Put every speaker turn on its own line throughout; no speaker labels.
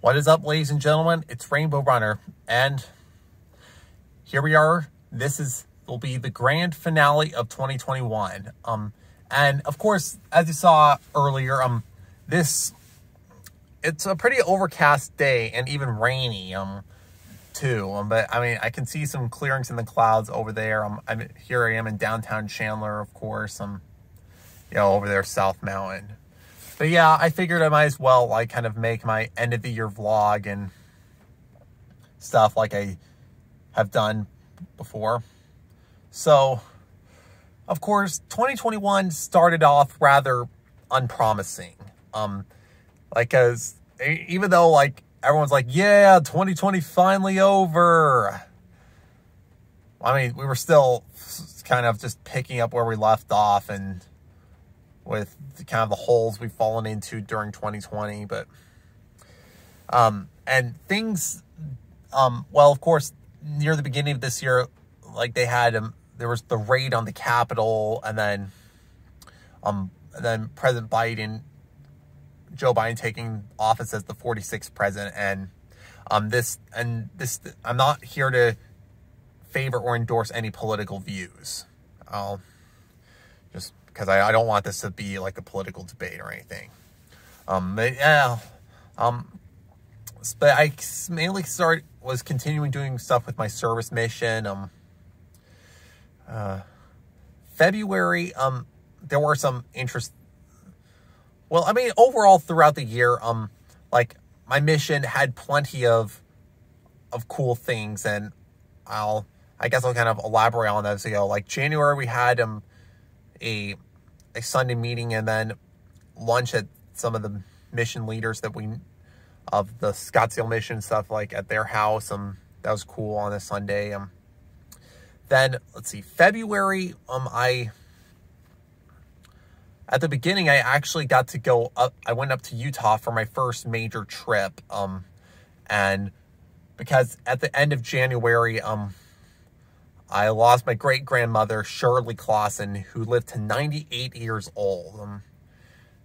What is up, ladies and gentlemen? It's Rainbow Runner, and here we are. This is will be the grand finale of 2021. Um, and of course, as you saw earlier, um, this it's a pretty overcast day and even rainy. Um, too. Um, but I mean, I can see some clearings in the clouds over there. Um, I'm here. I am in downtown Chandler, of course. Um, you know, over there, South Mountain. But yeah, I figured I might as well like kind of make my end of the year vlog and stuff like I have done before. So, of course, 2021 started off rather unpromising. Um, like, cause even though like everyone's like, yeah, 2020 finally over. I mean, we were still kind of just picking up where we left off and with kind of the holes we've fallen into during 2020. But, um, and things, um, well, of course, near the beginning of this year, like they had, um, there was the raid on the Capitol and then, um, and then President Biden, Joe Biden taking office as the 46th president. And, um, this, and this, I'm not here to favor or endorse any political views. I'll just because I, I don't want this to be like a political debate or anything. Um, but yeah, um, but I mainly start was continuing doing stuff with my service mission. Um, uh, February, um, there were some interest. Well, I mean, overall throughout the year, um, like my mission had plenty of, of cool things and I'll, I guess I'll kind of elaborate on those. You know, like January, we had, um, a a Sunday meeting and then lunch at some of the mission leaders that we of the Scottsdale mission stuff like at their house. Um, that was cool on a Sunday. Um, then let's see, February. Um, I at the beginning I actually got to go up. I went up to Utah for my first major trip. Um, and because at the end of January, um, I lost my great grandmother, Shirley Clausen, who lived to 98 years old. Um,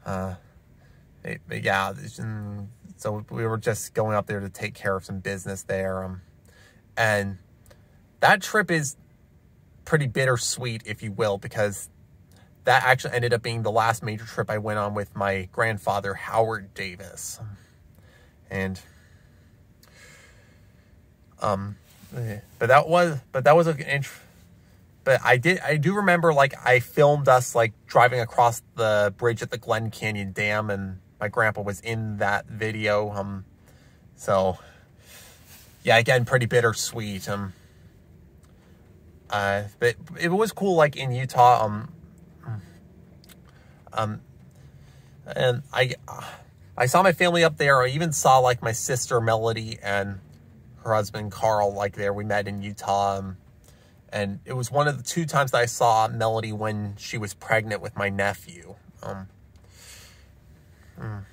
uh, it, yeah, so we were just going up there to take care of some business there. Um, and that trip is pretty bittersweet, if you will, because that actually ended up being the last major trip I went on with my grandfather, Howard Davis. And, um, but that was, but that was a, but I did, I do remember like I filmed us like driving across the bridge at the Glen Canyon Dam and my grandpa was in that video. Um, so yeah, again, pretty bittersweet. Um, uh, but it was cool, like in Utah. Um, um, and I, I saw my family up there. I even saw like my sister Melody and her husband Carl like there. We met in Utah. Um, and it was one of the two times I saw Melody when she was pregnant with my nephew. Um, mm.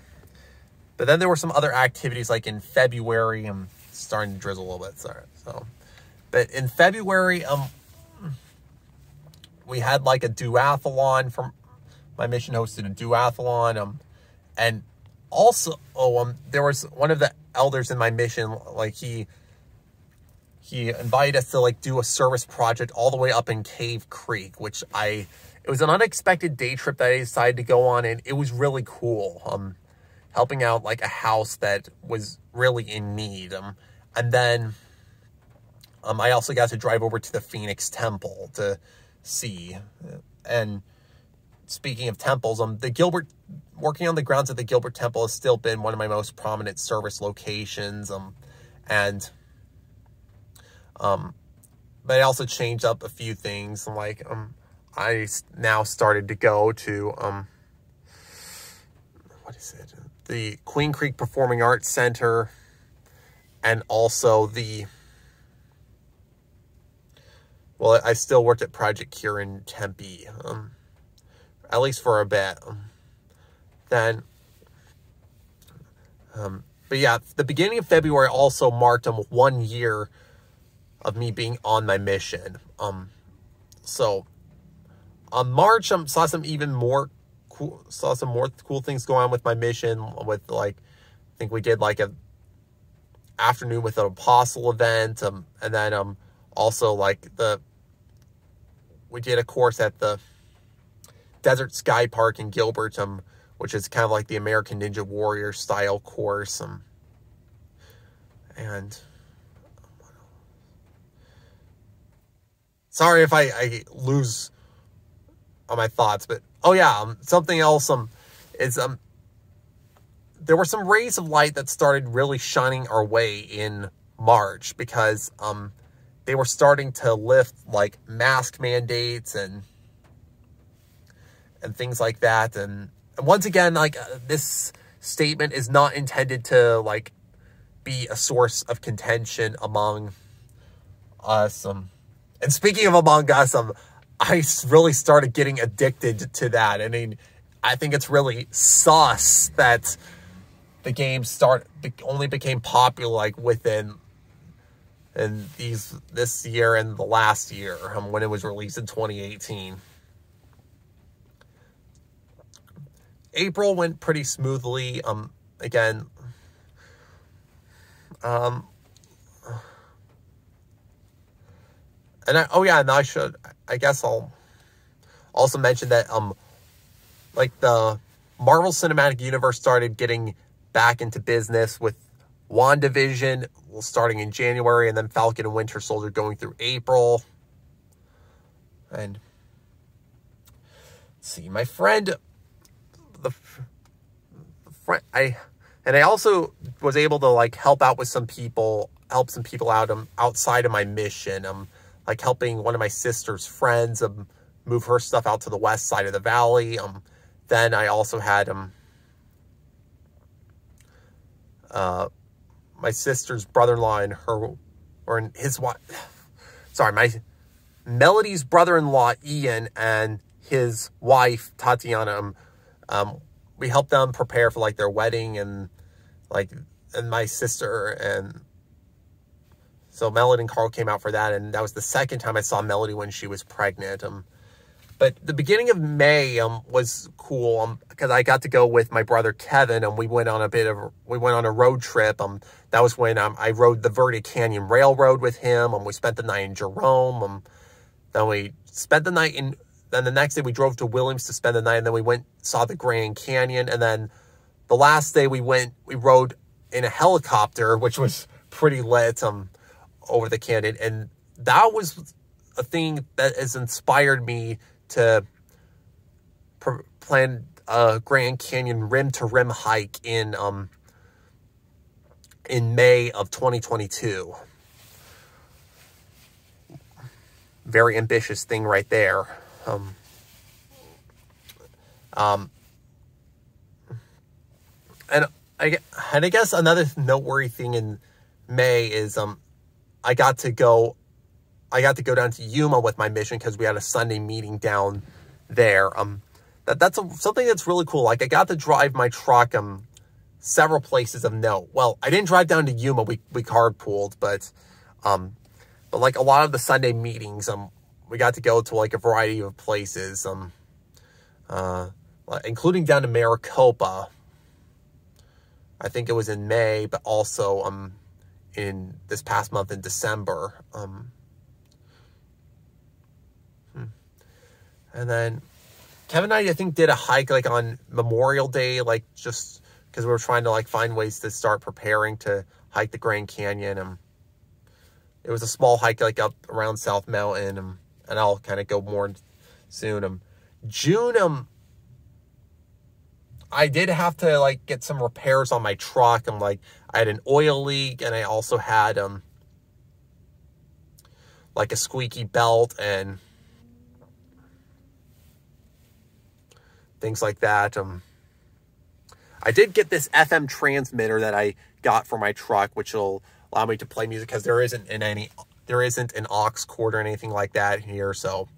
But then there were some other activities like in February. I'm starting to drizzle a little bit, sorry. So, but in February, um, we had like a duathlon from my mission hosted a duathlon. Um, and also, oh, um, there was one of the elders in my mission, like he he invited us to like do a service project all the way up in Cave Creek, which I, it was an unexpected day trip that I decided to go on and it was really cool. Um, helping out like a house that was really in need. Um, and then, um, I also got to drive over to the Phoenix Temple to see. And speaking of temples, um, the Gilbert, working on the grounds at the Gilbert Temple has still been one of my most prominent service locations. Um, and um, but I also changed up a few things. Like, um, I now started to go to, um, what is it? The Queen Creek Performing Arts Center and also the, well, I still worked at Project Cure in Tempe, um, at least for a bit. Um, then, um, but yeah, the beginning of February also marked um, one year of me being on my mission. Um, so on March, I um, saw some even more cool, saw some more cool things going on with my mission with like, I think we did like a afternoon with an apostle event. Um, and then um, also like the we did a course at the Desert Sky Park in Gilbert, um, which is kind of like the American Ninja Warrior style course. Um, and sorry if I, I lose on my thoughts, but oh yeah, um, something else um is um there were some rays of light that started really shining our way in March because um they were starting to lift like mask mandates and and things like that. And, and once again like uh, this statement is not intended to like be a source of contention among us um and speaking of among us um I really started getting addicted to that. I mean, I think it's really sus that the game start only became popular like within in these this year and the last year um, when it was released in 2018. April went pretty smoothly. Um, again, um, and I, oh yeah, and I should, I guess I'll also mention that, um, like the Marvel Cinematic Universe started getting back into business with WandaVision starting in January and then Falcon and Winter Soldier going through April. And see, my friend, the, the friend, I, and I also was able to like help out with some people, help some people out um, outside of my mission. Um, like helping one of my sister's friends um, move her stuff out to the west side of the valley. Um, then I also had um, uh, my sister's brother-in-law and her, or his wife, sorry, my Melody's brother-in-law Ian and his wife Tatiana. Um, um, we helped them prepare for like their wedding and like, and my sister and so Melody and Carl came out for that, and that was the second time I saw Melody when she was pregnant. Um, but the beginning of May um, was cool um, because I got to go with my brother Kevin, and we went on a bit of we went on a road trip. Um, that was when um, I rode the Verde Canyon Railroad with him. Um, we spent the night in Jerome. Um, then we spent the night in. Then the next day we drove to Williams to spend the night, and then we went saw the Grand Canyon, and then the last day we went we rode in a helicopter, which was pretty lit. Um, over the canyon. And that was a thing that has inspired me to plan a Grand Canyon rim to rim hike in um in May of 2022. Very ambitious thing right there. Um, um, and I and I guess another noteworthy thing in May is um I got to go, I got to go down to Yuma with my mission because we had a Sunday meeting down there. Um, that that's a, something that's really cool. Like I got to drive my truck um several places of note. Well, I didn't drive down to Yuma. We we carpooled, but um, but like a lot of the Sunday meetings, um, we got to go to like a variety of places. Um, uh, including down to Maricopa. I think it was in May, but also um in this past month in December. Um, hmm. And then Kevin and I, I think, did a hike like on Memorial Day, like just because we were trying to like find ways to start preparing to hike the Grand Canyon. And it was a small hike like up around South Mountain. Um, and I'll kind of go more soon. Um, June, um, I did have to like get some repairs on my truck. I'm like, I had an oil leak and I also had um like a squeaky belt and things like that. Um, I did get this FM transmitter that I got for my truck, which will allow me to play music because there isn't in any there isn't an aux cord or anything like that here. So,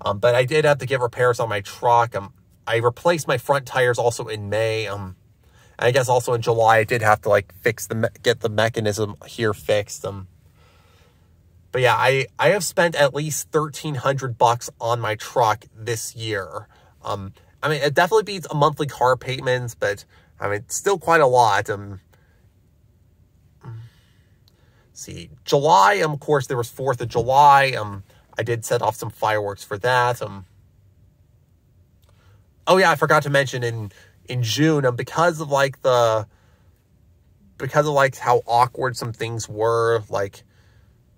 um, but I did have to get repairs on my truck. Um, I replaced my front tires also in May. Um, I guess also in July, I did have to like fix the, get the mechanism here fixed. Um, but yeah, I, I have spent at least 1300 bucks on my truck this year. Um, I mean, it definitely beats a monthly car payment, but I mean, it's still quite a lot. Um, see, July, um, of course, there was 4th of July. Um, I did set off some fireworks for that. Um, oh yeah, I forgot to mention in, in June, um, because of like the, because of like how awkward some things were, like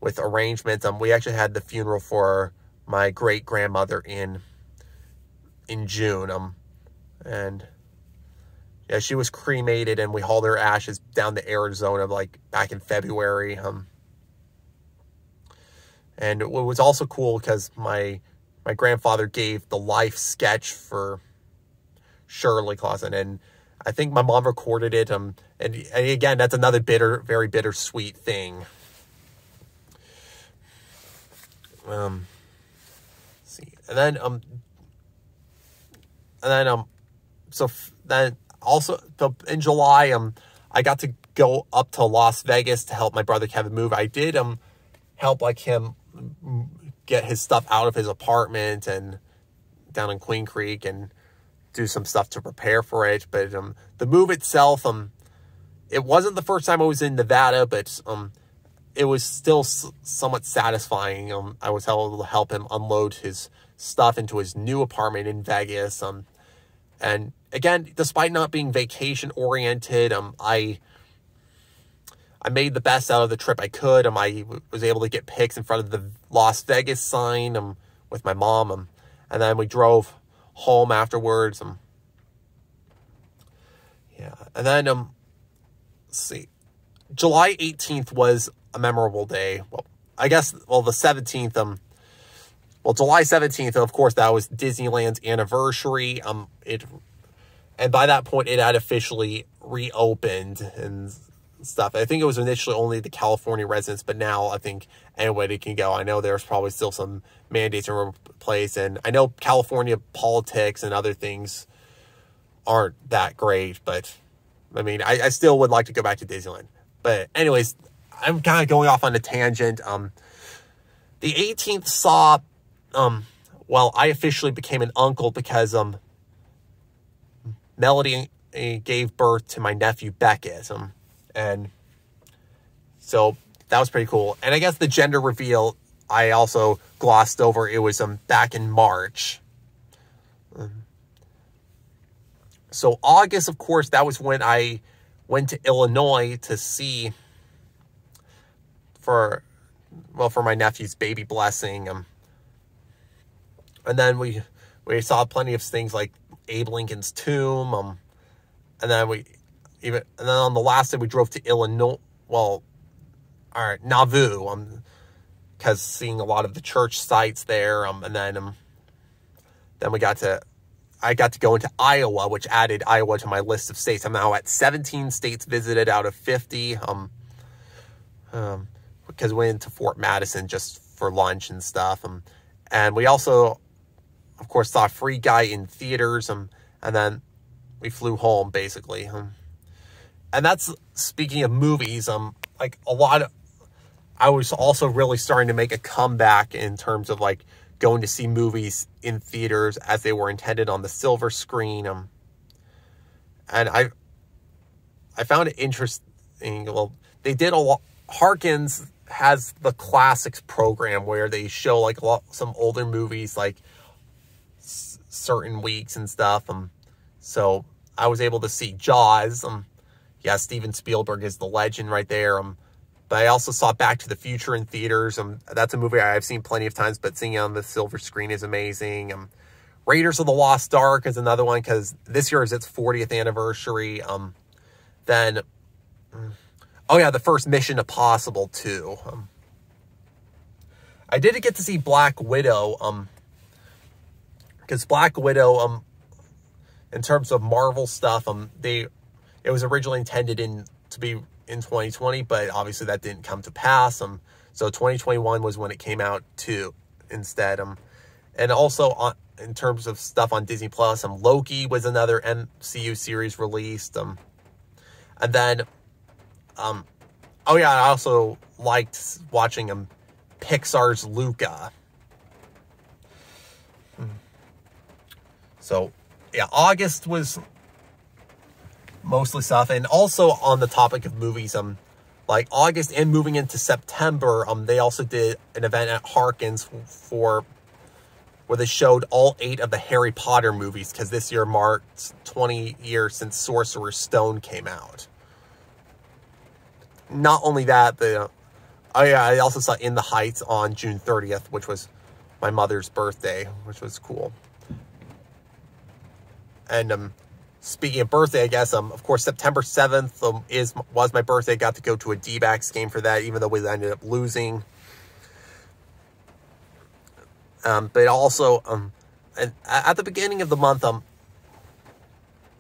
with arrangements, um, we actually had the funeral for my great grandmother in, in June. Um, and yeah, she was cremated and we hauled her ashes down to Arizona like back in February. Um, and it was also cool because my my grandfather gave the life sketch for Shirley Clausen, and I think my mom recorded it. Um, and, and again, that's another bitter, very bittersweet thing. Um, see, and then um, and then um, so then also the, in July um, I got to go up to Las Vegas to help my brother Kevin move. I did um help like him get his stuff out of his apartment and down in Queen Creek and do some stuff to prepare for it. But um, the move itself, um, it wasn't the first time I was in Nevada, but um, it was still somewhat satisfying. Um, I was able to help him unload his stuff into his new apartment in Vegas. Um, and again, despite not being vacation oriented, um, I I made the best out of the trip I could. Um, I was able to get pics in front of the Las Vegas sign um, with my mom. Um, and then we drove home afterwards. Um, yeah. And then, um, see, July 18th was a memorable day. Well, I guess, well, the 17th, um, well, July 17th, of course, that was Disneyland's anniversary. Um, it, and by that point, it had officially reopened and stuff. I think it was initially only the California residents, but now I think anybody can go. I know there's probably still some mandates in place, and I know California politics and other things aren't that great, but I mean, I, I still would like to go back to Disneyland. But anyways, I'm kind of going off on a tangent. Um, the 18th saw, um, well, I officially became an uncle because um, Melody gave birth to my nephew Beckett. Um, and so that was pretty cool. And I guess the gender reveal, I also glossed over. It was um, back in March. so August, of course, that was when I went to Illinois to see for, well, for my nephew's baby blessing. Um, and then we, we saw plenty of things like Abe Lincoln's tomb. Um, and then we even and then on the last day we drove to Illinois. Well, all right, Nauvoo. Um, because seeing a lot of the church sites there. Um, and then um, then we got to I got to go into Iowa, which added Iowa to my list of states. I'm now at 17 states visited out of 50. Um, um, because we went into Fort Madison just for lunch and stuff. Um, and we also, of course, saw Free Guy in theaters. Um, and then we flew home basically. Um, and that's speaking of movies. Um, like a lot of, I was also really starting to make a comeback in terms of like going to see movies in theaters as they were intended on the silver screen. Um, and I, I found it interesting. Well, they did a lot. Harkins has the classics program where they show like a lot some older movies like certain weeks and stuff. Um, so I was able to see Jaws. Um, yeah, Steven Spielberg is the legend right there. Um, but I also saw Back to the Future in theaters. Um, that's a movie I've seen plenty of times, but seeing it on the silver screen is amazing. Um, Raiders of the Lost Ark is another one because this year is its 40th anniversary. Um, then, oh yeah, the first Mission Impossible too. Um, I did get to see Black Widow. Um, because Black Widow, um, in terms of Marvel stuff, um, they it was originally intended in to be in 2020, but obviously that didn't come to pass. Um, so 2021 was when it came out too instead. Um, and also on, in terms of stuff on Disney Plus, um, Loki was another MCU series released. Um, and then, um, oh yeah, I also liked watching um, Pixar's Luca. Hmm. So yeah, August was mostly stuff. And also on the topic of movies, um, like August and moving into September, um, they also did an event at Harkins for where they showed all eight of the Harry Potter movies because this year marked 20 years since Sorcerer's Stone came out. Not only that, the oh yeah, I also saw In the Heights on June 30th, which was my mother's birthday, which was cool. And um, speaking of birthday, I guess um, of course September 7th um, is was my birthday. I Got to go to a D-backs game for that, even though we ended up losing. Um, but also, um, at the beginning of the month, um,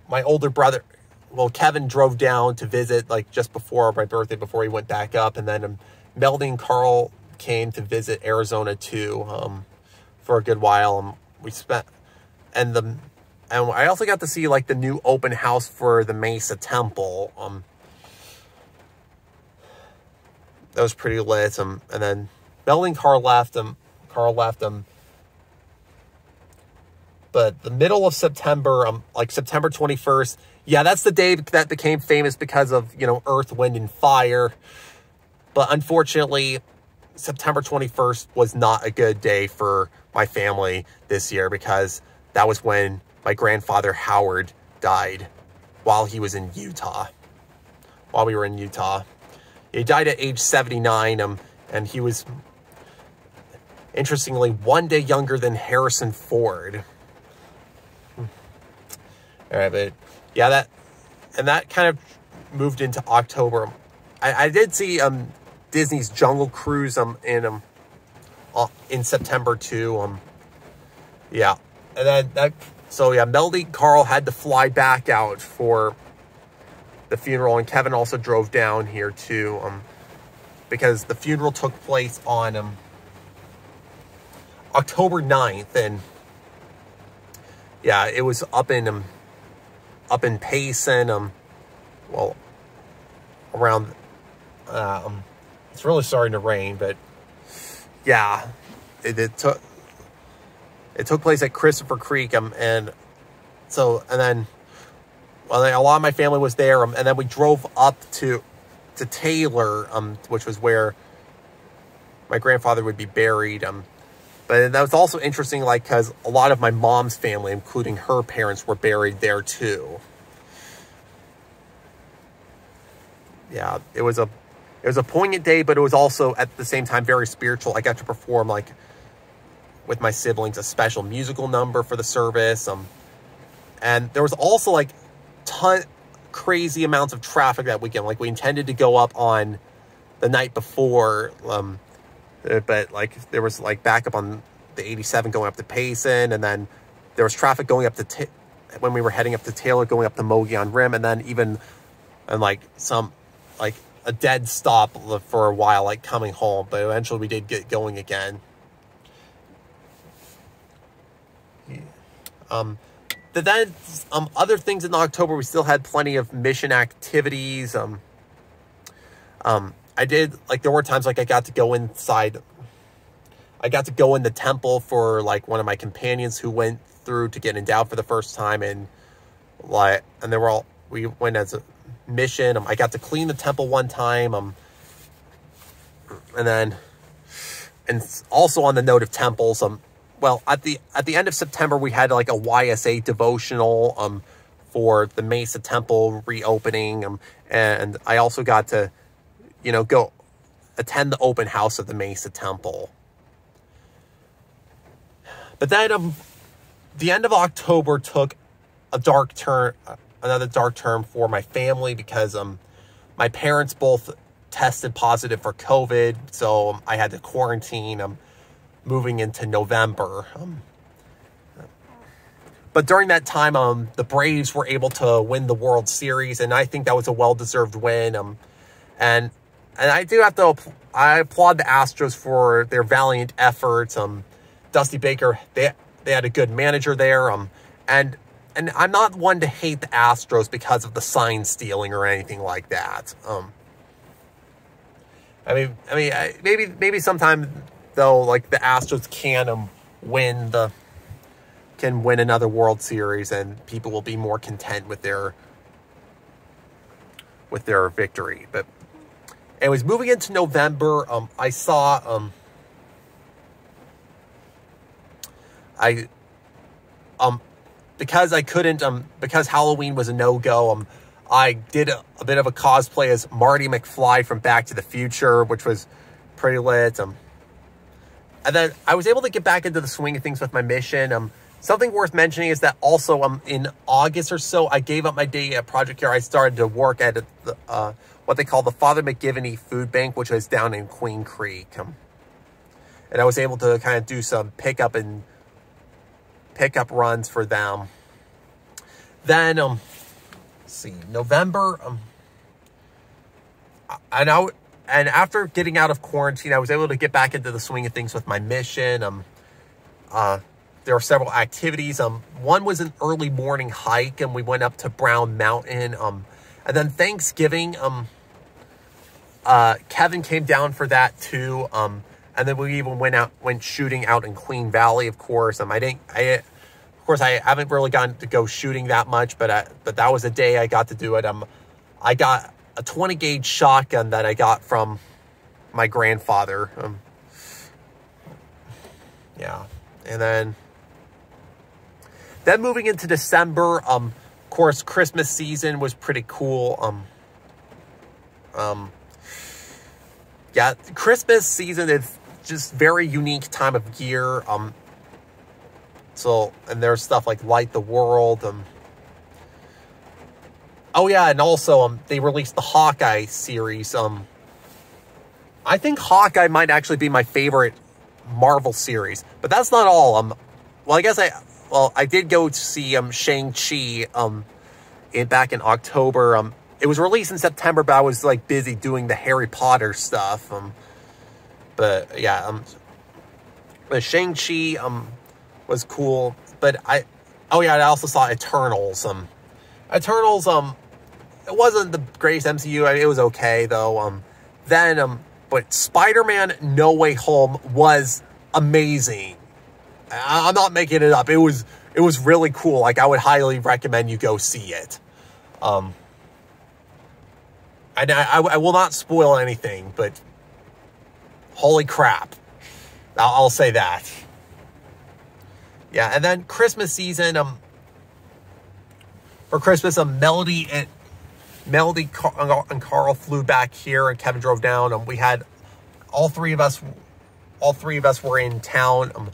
my older brother, well, Kevin drove down to visit, like just before my birthday, before he went back up, and then um, Melody and Carl came to visit Arizona too, um, for a good while. Um, we spent, and the, and I also got to see like the new open house for the Mesa Temple. Um, that was pretty lit. Um, and then Melody and Carl left. Um, Carl left. Um, but the middle of September, um, like September 21st, yeah, that's the day that became famous because of, you know, Earth, Wind, and Fire. But unfortunately, September 21st was not a good day for my family this year because that was when my grandfather Howard died while he was in Utah. While we were in Utah. He died at age 79, um, and he was, interestingly, one day younger than Harrison Ford. All right, but yeah, that and that kind of moved into October. I, I did see um Disney's Jungle Cruise um in um uh, in September too. Um, yeah, and then that so yeah, Melody Carl had to fly back out for the funeral, and Kevin also drove down here too. Um, because the funeral took place on um October 9th, and yeah, it was up in um up in Payson, um, well, around, uh, um, it's really starting to rain, but yeah, it, it took, it took place at Christopher Creek, um, and so, and then, well, a lot of my family was there, um, and then we drove up to, to Taylor, um, which was where my grandfather would be buried, um, but that was also interesting, like, because a lot of my mom's family, including her parents, were buried there too. Yeah, it was a it was a poignant day, but it was also at the same time very spiritual. I got to perform like with my siblings a special musical number for the service. Um, and there was also like ton crazy amounts of traffic that weekend. Like we intended to go up on the night before, um, uh, but like there was like backup on the 87 going up to Payson, and then there was traffic going up to when we were heading up to Taylor, going up to Mogollon Rim, and then even and like some like a dead stop for a while, like coming home. But eventually, we did get going again. Um, then um, other things in October, we still had plenty of mission activities. Um, um, I did, like, there were times, like, I got to go inside. I got to go in the temple for, like, one of my companions who went through to get endowed for the first time. And, like, and they were all, we went as a mission. Um, I got to clean the temple one time. Um, and then, and also on the note of temples, um, well, at the, at the end of September, we had, like, a YSA devotional, um, for the Mesa Temple reopening. Um, and I also got to you know, go attend the open house of the Mesa Temple. But then um, the end of October took a dark turn, another dark turn for my family because um, my parents both tested positive for COVID. So um, I had to quarantine um, moving into November. Um, but during that time, um, the Braves were able to win the World Series, and I think that was a well-deserved win. Um, and and I do have to, I applaud the Astros for their valiant efforts. Um, Dusty Baker, they, they had a good manager there. Um, and, and I'm not one to hate the Astros because of the sign stealing or anything like that. Um, I mean, I mean, maybe, maybe sometime though, like the Astros can um, win the, can win another World Series and people will be more content with their, with their victory. But Anyways, moving into November, um, I saw, um, I, um, because I couldn't, um, because Halloween was a no-go, um, I did a, a, bit of a cosplay as Marty McFly from Back to the Future, which was pretty lit. Um, and then I was able to get back into the swing of things with my mission. Um, something worth mentioning is that also um, in August or so, I gave up my day at Project Cure. I started to work at the, uh, what they call the Father McGivney Food Bank, which was down in Queen Creek. Um, and I was able to kind of do some pickup and pickup runs for them. Then, um, see, November, um, I know and after getting out of quarantine, I was able to get back into the swing of things with my mission. Um, uh, there were several activities. Um, one was an early morning hike, and we went up to Brown Mountain. Um, and then Thanksgiving, um, uh, Kevin came down for that too. Um, and then we even went out, went shooting out in Queen Valley, of course. Um, I didn't, I, of course, I haven't really gotten to go shooting that much, but I, but that was a day I got to do it. Um, I got a 20 gauge shotgun that I got from my grandfather. Um, yeah. And then, then moving into December, um, of course, Christmas season was pretty cool. Um, um, yeah, Christmas season is just very unique time of year. Um, so, and there's stuff like Light the World, um, Oh yeah, and also um they released the Hawkeye series. Um I think Hawkeye might actually be my favorite Marvel series, but that's not all. Um well I guess I well I did go to see um Shang-Chi um in back in October. Um it was released in September, but I was like busy doing the Harry Potter stuff. Um but yeah, um the Shang-Chi um was cool, but I oh yeah, I also saw Eternals. Um Eternals, um, it wasn't the greatest MCU. I mean, it was okay though. Um, then, um, but Spider-Man No Way Home was amazing. I I'm not making it up. It was, it was really cool. Like I would highly recommend you go see it. Um, and I, I, I will not spoil anything, but holy crap. I'll, I'll say that. Yeah, and then Christmas season, um, for Christmas, a Melody and Melody and Carl flew back here, and Kevin drove down. And we had all three of us, all three of us were in town. Um,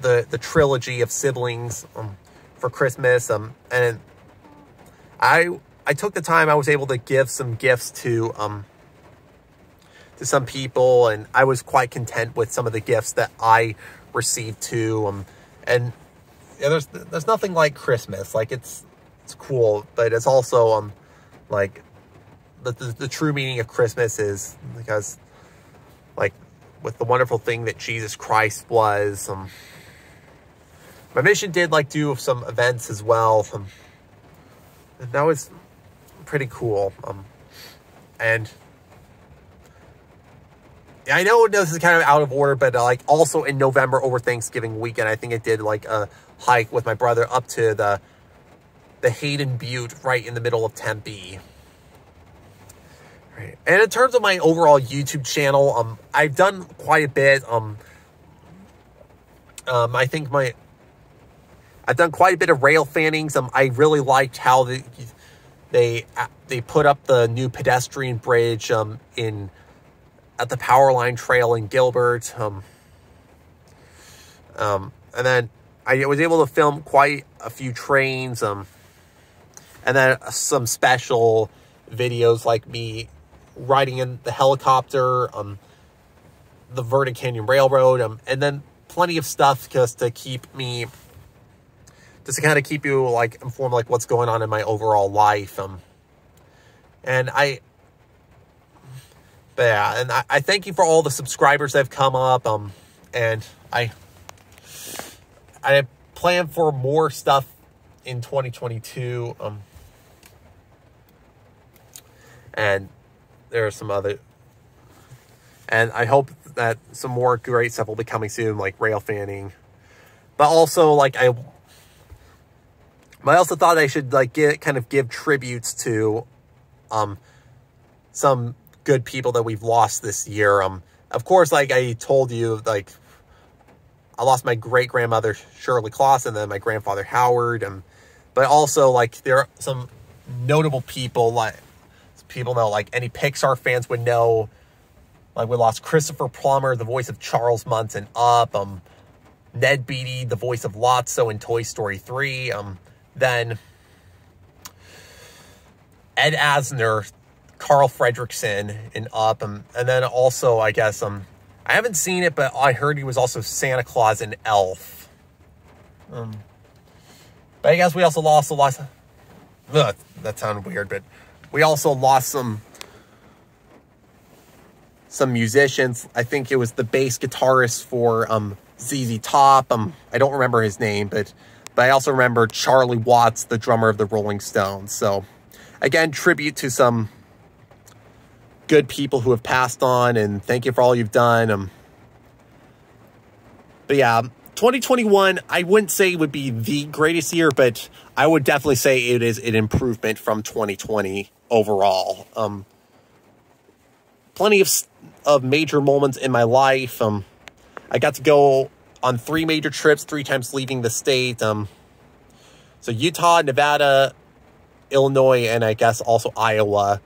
the the trilogy of siblings um, for Christmas. Um, and I I took the time. I was able to give some gifts to um to some people, and I was quite content with some of the gifts that I received too. Um, and yeah, there's there's nothing like Christmas. Like it's it's cool, but it's also um like the, the, the true meaning of Christmas is because like with the wonderful thing that Jesus Christ was. Um, my mission did like do some events as well. Um, and that was pretty cool. Um, and I know this is kind of out of order, but uh, like also in November over Thanksgiving weekend, I think I did like a hike with my brother up to the the Hayden Butte right in the middle of Tempe. Right. And in terms of my overall YouTube channel, um, I've done quite a bit. Um, um, I think my, I've done quite a bit of rail fannings. Um, I really liked how the, they, they put up the new pedestrian bridge, um, in, at the Powerline Trail in Gilbert. Um, um, and then I was able to film quite a few trains. Um, and then some special videos like me riding in the helicopter, um, the Verde Canyon Railroad, um, and then plenty of stuff just to keep me, just to kind of keep you like informed like what's going on in my overall life. Um, and I, but yeah, and I, I thank you for all the subscribers that have come up. Um, and I, I plan for more stuff in 2022. Um, and there are some other and I hope that some more great stuff will be coming soon, like rail fanning. But also, like, I, I also thought I should, like, get, kind of give tributes to, um, some good people that we've lost this year. Um, of course, like I told you, like I lost my great grandmother Shirley Clausen, then my grandfather Howard, um, but also like there are some notable people like people know like any Pixar fans would know. Like we lost Christopher Plummer, the voice of Charles Muntz in Up, um, Ned Beatty, the voice of Lotso in Toy Story 3, um, then Ed Asner, Carl Fredricksen in Up, um, and then also I guess um I haven't seen it, but I heard he was also Santa Claus in Elf. Um, but I guess we also lost a lot. Ugh, that sounded weird, but we also lost some some musicians. I think it was the bass guitarist for um, ZZ Top. Um, I don't remember his name, but but I also remember Charlie Watts, the drummer of the Rolling Stones. So again, tribute to some good people who have passed on, and thank you for all you've done. Um, but yeah, 2021, I wouldn't say it would be the greatest year, but I would definitely say it is an improvement from 2020 overall. Um, plenty of of major moments in my life. Um, I got to go on three major trips, three times leaving the state. Um, so Utah, Nevada, Illinois, and I guess also Iowa.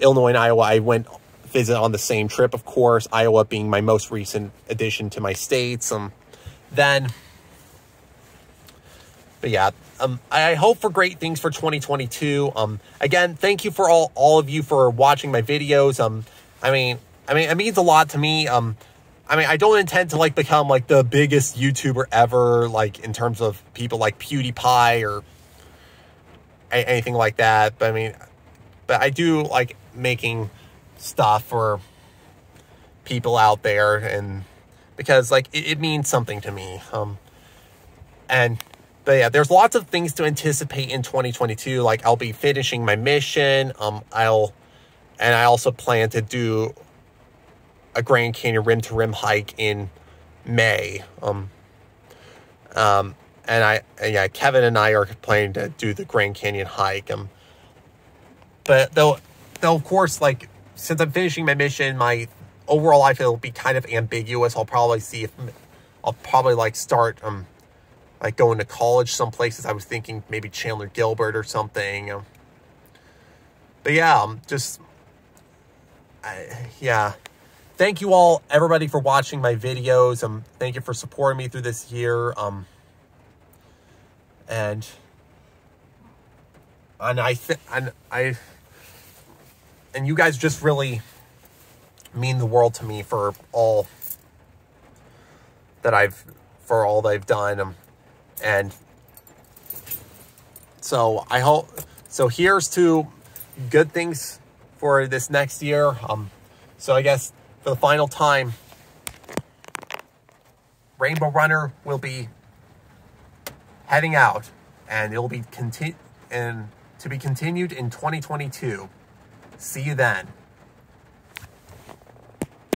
Illinois and Iowa, I went visit on the same trip, of course. Iowa being my most recent addition to my states. Um, then, but yeah, um, I hope for great things for 2022. Um, again, thank you for all, all of you for watching my videos. Um, I mean, I mean, it means a lot to me. Um, I mean, I don't intend to like become like the biggest YouTuber ever, like in terms of people like PewDiePie or anything like that. But I mean, but I do like making stuff for people out there and because like it, it means something to me. Um, and but yeah, there's lots of things to anticipate in 2022. Like I'll be finishing my mission. Um, I'll, and I also plan to do a Grand Canyon rim to rim hike in May. Um, um, and I, and yeah, Kevin and I are planning to do the Grand Canyon hike. Um, but though, though of course, like since I'm finishing my mission, my overall life will be kind of ambiguous. I'll probably see if I'll probably like start um like going to college some places. I was thinking maybe Chandler Gilbert or something. Um, but yeah, I'm just I, yeah. Thank you all, everybody, for watching my videos. Um, thank you for supporting me through this year. Um, and and I and I and you guys just really mean the world to me for all that I've for all they've done um, and so I hope so here's to good things for this next year. Um so I guess for the final time Rainbow Runner will be heading out and it'll be continue and to be continued in 2022 see you then